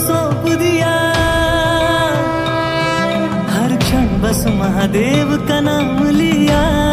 सौंप दिया। हर क्षण बस महादेव का नाम लिया।